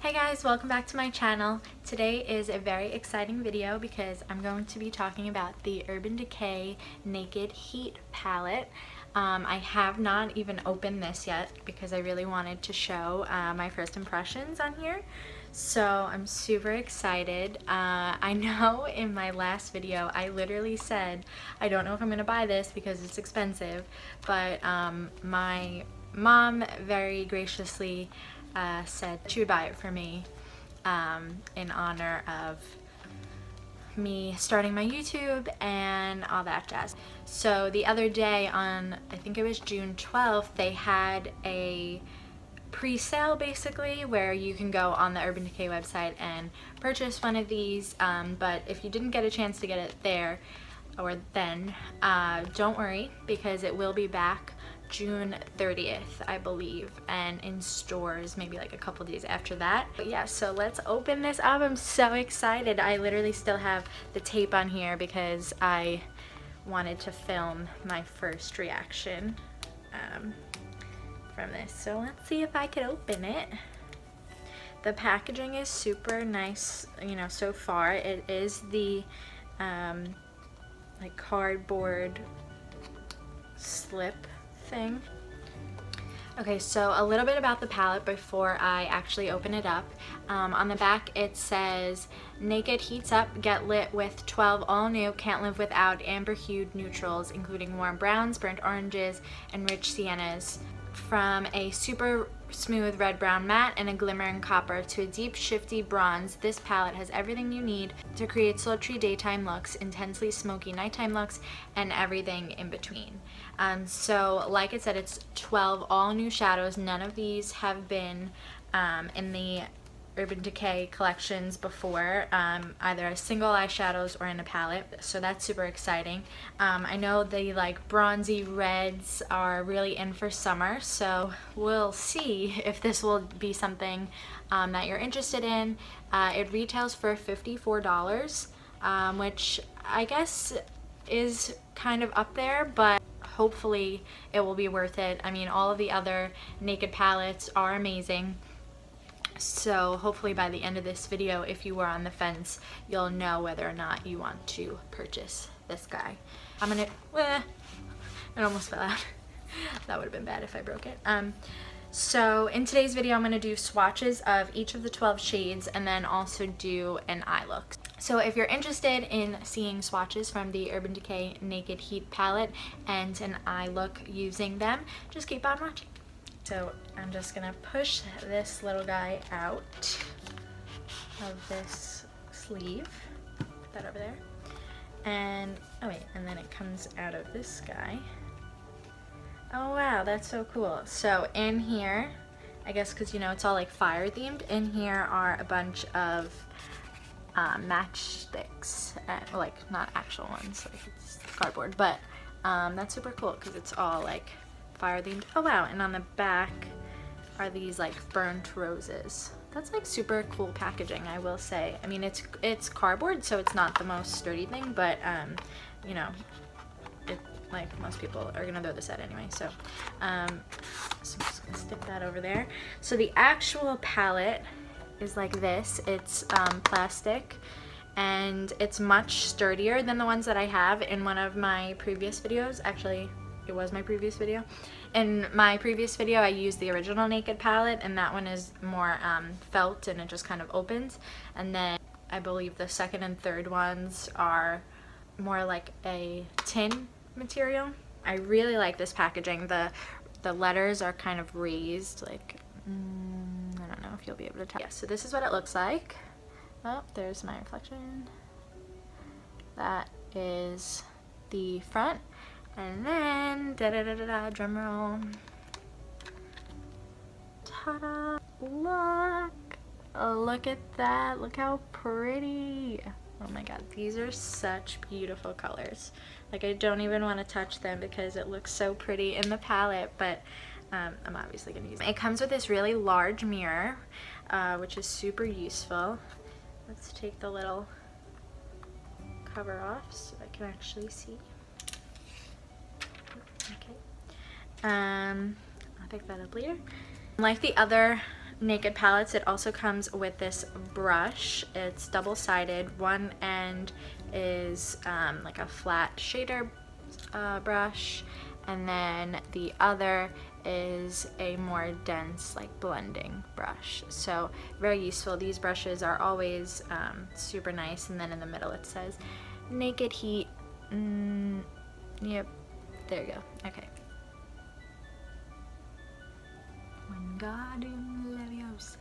Hey guys, welcome back to my channel. Today is a very exciting video because I'm going to be talking about the Urban Decay Naked Heat palette. Um, I have not even opened this yet because I really wanted to show uh, my first impressions on here. So I'm super excited. Uh, I know in my last video I literally said I don't know if I'm going to buy this because it's expensive, but um, my mom very graciously uh, said would buy it for me um, in honor of me starting my YouTube and all that jazz. So the other day on, I think it was June 12th, they had a pre-sale basically where you can go on the Urban Decay website and purchase one of these um, but if you didn't get a chance to get it there or then uh, don't worry because it will be back June 30th, I believe, and in stores maybe like a couple days after that. But yeah, so let's open this up. I'm so excited. I literally still have the tape on here because I wanted to film my first reaction um, from this. So let's see if I could open it. The packaging is super nice, you know, so far. It is the um, like cardboard slip thing. Okay, so a little bit about the palette before I actually open it up. Um, on the back it says, Naked heats up, get lit with 12 all new, can't live without amber hued neutrals, including warm browns, burnt oranges, and rich siennas. From a super smooth red brown matte and a glimmering copper to a deep shifty bronze, this palette has everything you need to create sultry daytime looks, intensely smoky nighttime looks, and everything in between. Um, so like I said, it's 12 all new shadows. None of these have been um, in the Urban Decay collections before, um, either as single eyeshadows or in a palette, so that's super exciting. Um, I know the like bronzy reds are really in for summer, so we'll see if this will be something um, that you're interested in. Uh, it retails for $54, um, which I guess is kind of up there, but hopefully it will be worth it. I mean, all of the other Naked palettes are amazing. So hopefully by the end of this video, if you were on the fence, you'll know whether or not you want to purchase this guy. I'm gonna, eh, it almost fell out. that would have been bad if I broke it. Um, so in today's video, I'm gonna do swatches of each of the 12 shades and then also do an eye look. So if you're interested in seeing swatches from the Urban Decay Naked Heat palette and an eye look using them, just keep on watching. So I'm just gonna push this little guy out of this sleeve, put that over there. And, oh wait, and then it comes out of this guy. Oh wow, that's so cool. So in here, I guess because you know it's all like fire themed, in here are a bunch of um, matchsticks, uh, like not actual ones, like it's cardboard, but um, that's super cool because it's all like fire themed. Oh wow, and on the back are these like burnt roses. That's like super cool packaging, I will say. I mean, it's it's cardboard, so it's not the most sturdy thing, but um, you know, it like most people are gonna throw this out anyway. So, um, so I'm just gonna stick that over there. So the actual palette is like this. It's um, plastic and it's much sturdier than the ones that I have in one of my previous videos. Actually, it was my previous video. In my previous video I used the original Naked palette and that one is more um, felt and it just kind of opens and then I believe the second and third ones are more like a tin material. I really like this packaging. The the letters are kind of raised like mm, I don't know if you'll be able to tell. Yeah, so this is what it looks like. Oh, there's my reflection. That is the front and then, da da da da da, drum roll. Ta-da! Look! Oh, look at that. Look how pretty. Oh my god, these are such beautiful colors. Like I don't even want to touch them because it looks so pretty in the palette, but um, I'm obviously going to use it. It comes with this really large mirror, uh, which is super useful. Let's take the little cover off so I can actually see. Okay. Um, I'll pick that up later. Like the other Naked palettes, it also comes with this brush. It's double-sided. One end is um, like a flat shader uh, brush and then the other is a more dense like blending brush so very useful these brushes are always um, super nice and then in the middle it says naked heat mm, yep there you go okay Wingardium Leviosa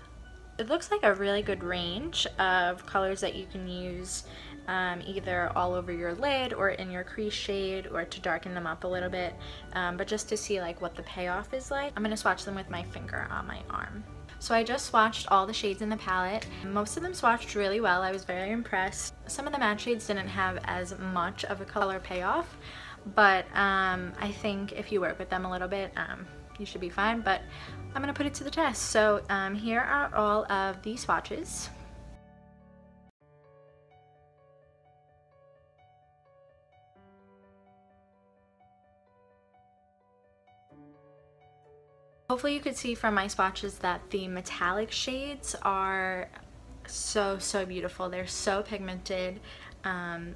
it looks like a really good range of colors that you can use um, either all over your lid or in your crease shade or to darken them up a little bit um, but just to see like what the payoff is like I'm gonna swatch them with my finger on my arm so I just swatched all the shades in the palette. Most of them swatched really well. I was very impressed. Some of the matte shades didn't have as much of a color payoff, but um, I think if you work with them a little bit, um, you should be fine. But I'm gonna put it to the test. So um, here are all of the swatches. Hopefully you could see from my swatches that the metallic shades are so, so beautiful. They're so pigmented. Um,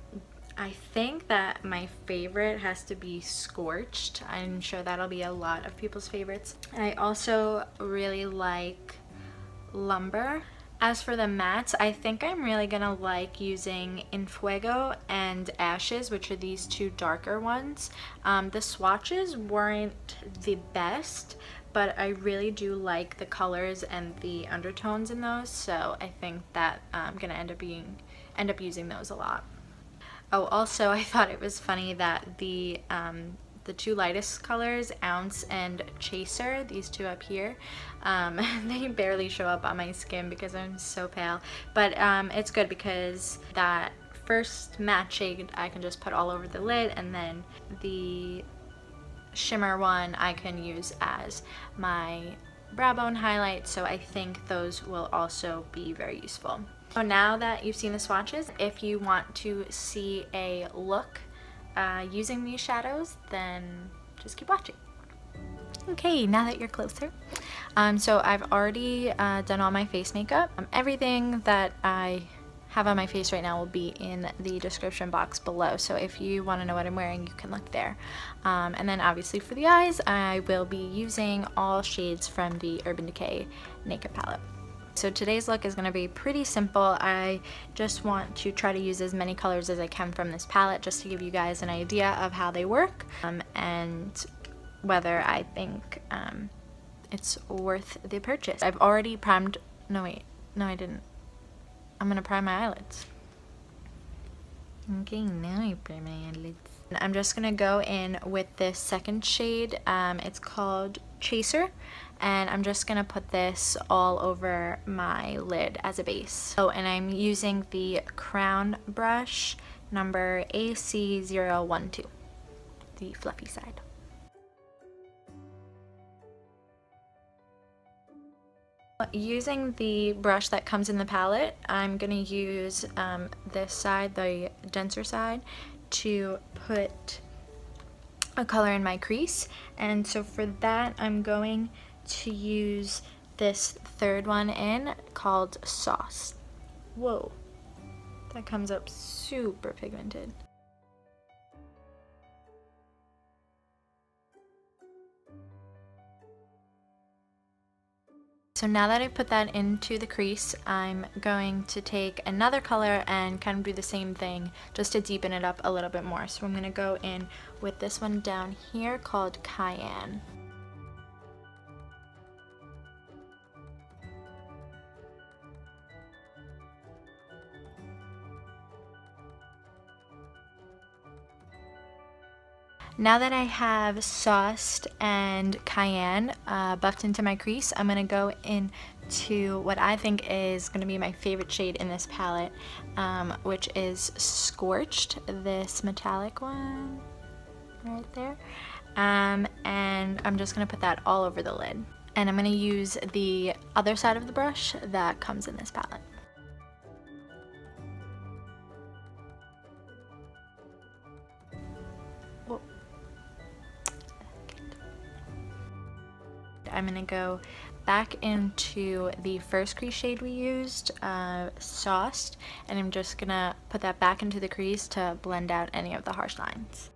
I think that my favorite has to be Scorched. I'm sure that'll be a lot of people's favorites. I also really like Lumber. As for the mattes, I think I'm really gonna like using En Fuego and Ashes, which are these two darker ones. Um, the swatches weren't the best, but I really do like the colors and the undertones in those so I think that I'm gonna end up being end up using those a lot. Oh also I thought it was funny that the um, the two lightest colors, Ounce and Chaser, these two up here, um, they barely show up on my skin because I'm so pale. But um, it's good because that first matte shade I can just put all over the lid and then the shimmer one I can use as my brow bone highlight so I think those will also be very useful. So now that you've seen the swatches, if you want to see a look uh, using these shadows then just keep watching. Okay, now that you're closer. Um, so I've already uh, done all my face makeup. Um, everything that I have on my face right now will be in the description box below. So if you want to know what I'm wearing, you can look there. Um, and then obviously for the eyes, I will be using all shades from the Urban Decay Naked Palette. So today's look is going to be pretty simple. I just want to try to use as many colors as I can from this palette just to give you guys an idea of how they work um, and whether I think um, it's worth the purchase. I've already primed, no wait, no I didn't. I'm gonna prime my eyelids. Okay, now I prime my eyelids. I'm just gonna go in with this second shade. Um, it's called Chaser and I'm just gonna put this all over my lid as a base. Oh, and I'm using the Crown brush number AC012, the fluffy side. Using the brush that comes in the palette, I'm going to use um, this side, the denser side, to put a color in my crease. And so for that, I'm going to use this third one in called Sauce. Whoa, that comes up super pigmented. So now that I've put that into the crease, I'm going to take another color and kind of do the same thing just to deepen it up a little bit more. So I'm going to go in with this one down here called Cayenne. Now that I have sauced and cayenne uh, buffed into my crease, I'm going to go into what I think is going to be my favorite shade in this palette, um, which is Scorched, this metallic one right there. Um, and I'm just going to put that all over the lid. And I'm going to use the other side of the brush that comes in this palette. I'm gonna go back into the first crease shade we used, uh, Sauced, and I'm just gonna put that back into the crease to blend out any of the harsh lines.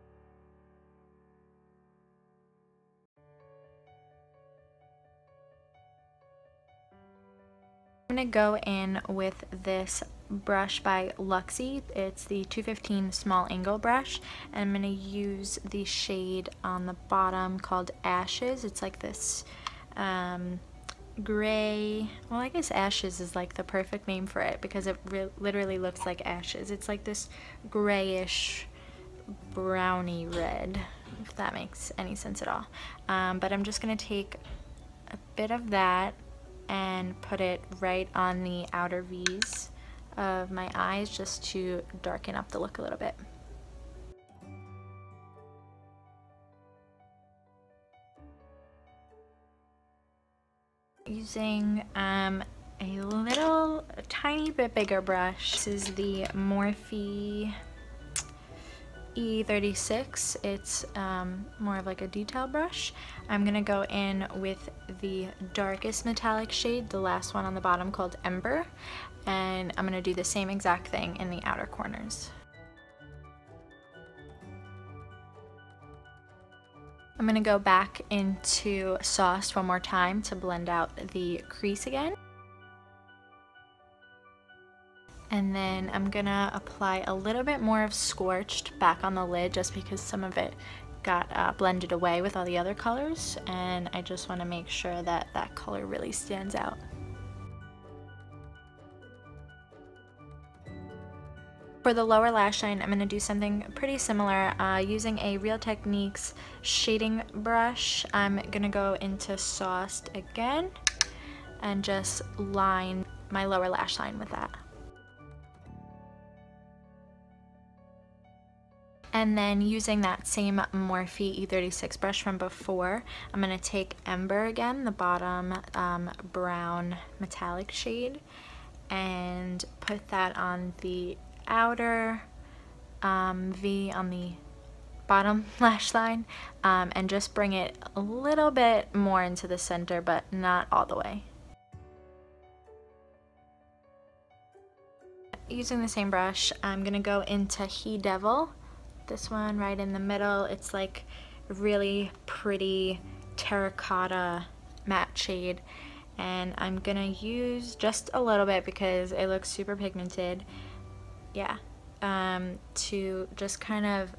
I'm going to go in with this brush by Luxie. It's the 215 small angle brush and I'm going to use the shade on the bottom called Ashes. It's like this um, gray, well I guess Ashes is like the perfect name for it because it literally looks like ashes. It's like this grayish browny red if that makes any sense at all. Um, but I'm just going to take a bit of that and put it right on the outer V's of my eyes just to darken up the look a little bit. Using um, a little, a tiny bit bigger brush. This is the Morphe E36. It's um, more of like a detail brush. I'm gonna go in with the darkest metallic shade, the last one on the bottom called Ember, and I'm gonna do the same exact thing in the outer corners. I'm gonna go back into sauce one more time to blend out the crease again. And then I'm gonna apply a little bit more of Scorched back on the lid just because some of it got uh, blended away with all the other colors and I just want to make sure that that color really stands out. For the lower lash line, I'm going to do something pretty similar. Uh, using a Real Techniques shading brush, I'm going to go into Sauced again and just line my lower lash line with that. And then using that same Morphe E36 brush from before, I'm going to take Ember again, the bottom um, brown metallic shade, and put that on the outer um, V on the bottom lash line um, and just bring it a little bit more into the center but not all the way. Using the same brush, I'm going to go into He Devil this one right in the middle. It's like really pretty terracotta matte shade and I'm gonna use just a little bit because it looks super pigmented yeah um, to just kind of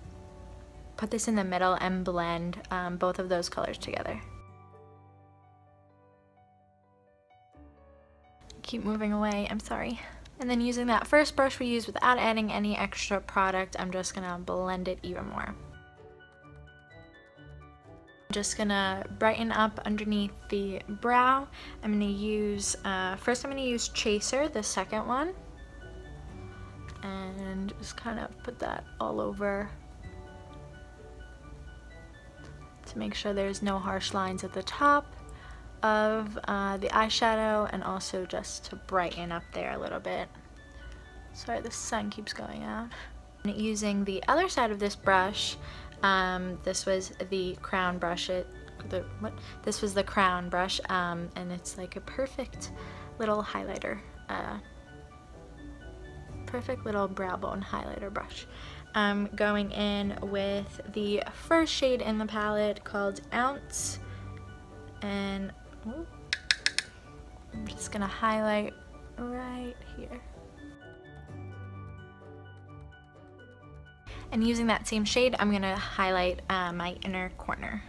put this in the middle and blend um, both of those colors together keep moving away I'm sorry and then using that first brush we used without adding any extra product, I'm just gonna blend it even more. I'm just gonna brighten up underneath the brow. I'm gonna use, uh, first I'm gonna use Chaser, the second one. And just kind of put that all over to make sure there's no harsh lines at the top of uh, the eyeshadow and also just to brighten up there a little bit. Sorry, the sun keeps going out. Using the other side of this brush, um, this was the crown brush. It, the, what? This was the crown brush, um, and it's like a perfect little highlighter. Uh, perfect little brow bone highlighter brush. I'm going in with the first shade in the palette called Ounce and I'm just gonna highlight right here. And using that same shade, I'm gonna highlight uh, my inner corner.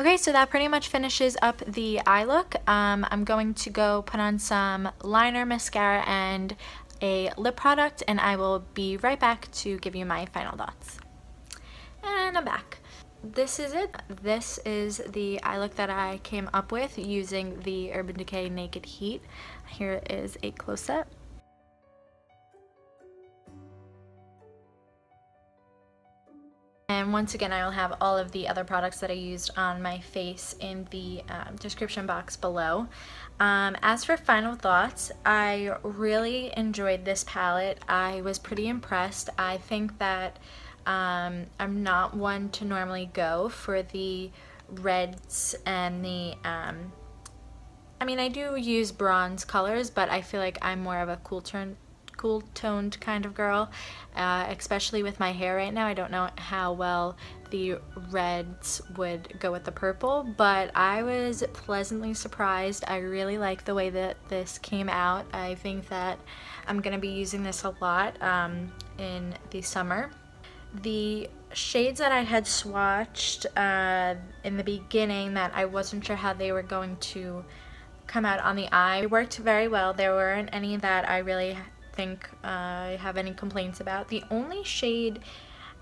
Okay, so that pretty much finishes up the eye look. Um, I'm going to go put on some liner, mascara, and a lip product, and I will be right back to give you my final thoughts. And I'm back this is it. This is the eye look that I came up with using the Urban Decay Naked Heat. Here is a close-up. And once again, I will have all of the other products that I used on my face in the um, description box below. Um, as for final thoughts, I really enjoyed this palette. I was pretty impressed. I think that um, I'm not one to normally go for the reds and the um, I mean I do use bronze colors but I feel like I'm more of a cool turn cool toned kind of girl uh, especially with my hair right now. I don't know how well the reds would go with the purple but I was pleasantly surprised. I really like the way that this came out. I think that I'm gonna be using this a lot um, in the summer. The shades that I had swatched uh, in the beginning that I wasn't sure how they were going to come out on the eye worked very well. There weren't any that I really think I have any complaints about. The only shade,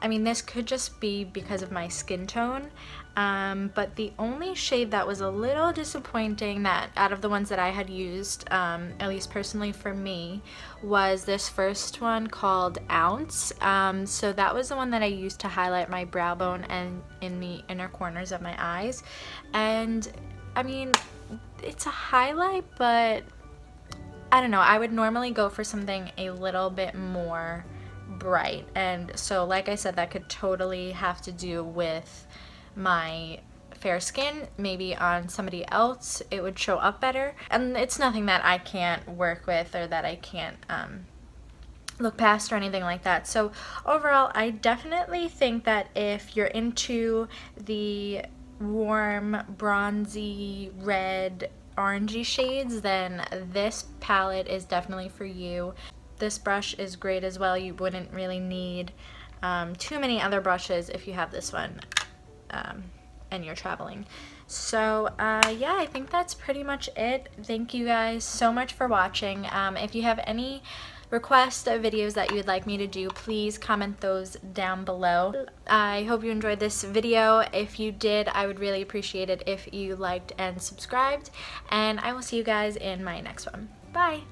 I mean this could just be because of my skin tone, um, but the only shade that was a little disappointing that out of the ones that I had used, um, at least personally for me, was this first one called Ounce. Um, so that was the one that I used to highlight my brow bone and in the inner corners of my eyes. And I mean, it's a highlight, but I don't know. I would normally go for something a little bit more bright. And so, like I said, that could totally have to do with my fair skin, maybe on somebody else it would show up better. And it's nothing that I can't work with or that I can't um, look past or anything like that. So overall, I definitely think that if you're into the warm, bronzy, red, orangey shades, then this palette is definitely for you. This brush is great as well. You wouldn't really need um, too many other brushes if you have this one um, and you're traveling. So uh, yeah, I think that's pretty much it. Thank you guys so much for watching. Um, if you have any requests of videos that you would like me to do, please comment those down below. I hope you enjoyed this video. If you did, I would really appreciate it if you liked and subscribed. And I will see you guys in my next one. Bye!